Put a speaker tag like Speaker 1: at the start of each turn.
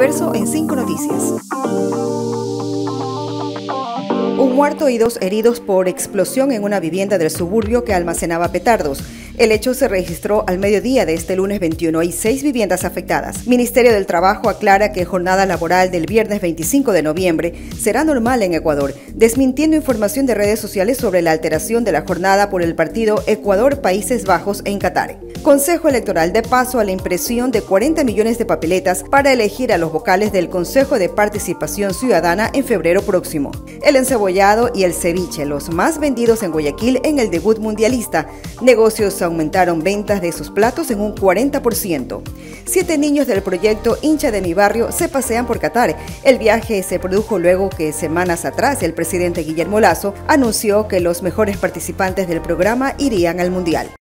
Speaker 1: en 5 noticias. Un muerto y dos heridos por explosión en una vivienda del suburbio que almacenaba petardos. El hecho se registró al mediodía de este lunes 21 y seis viviendas afectadas. Ministerio del Trabajo aclara que jornada laboral del viernes 25 de noviembre será normal en Ecuador, desmintiendo información de redes sociales sobre la alteración de la jornada por el partido Ecuador-Países Bajos en Qatar. Consejo Electoral de paso a la impresión de 40 millones de papeletas para elegir a los vocales del Consejo de Participación Ciudadana en febrero próximo. El encebollado y el ceviche, los más vendidos en Guayaquil en el debut mundialista. Negocios aumentaron ventas de sus platos en un 40%. Siete niños del proyecto Hincha de mi barrio se pasean por Qatar. El viaje se produjo luego que semanas atrás el presidente Guillermo Lazo anunció que los mejores participantes del programa irían al Mundial.